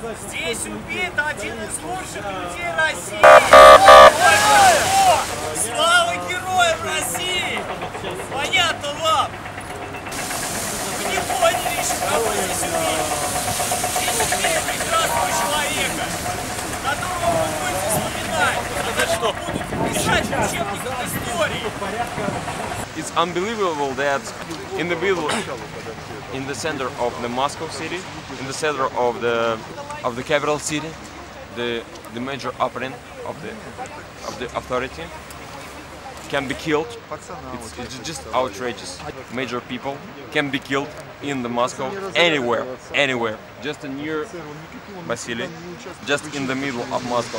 Здесь убит один из лучших людей России! Слава героям России! Понятно вам! Вы не поняли еще, кого здесь убили. Здесь убили прекрасного человека, которого вы будете вспоминать, которого будут писать в учебниках истории. It's unbelievable that in the middle, in the center of the Moscow city, in the center of the of the capital city, the, the major opponent of the, of the authority, can be killed. It's, it's just outrageous. Major people can be killed in the Moscow, anywhere, anywhere. Just near Vasily, just in the middle of Moscow.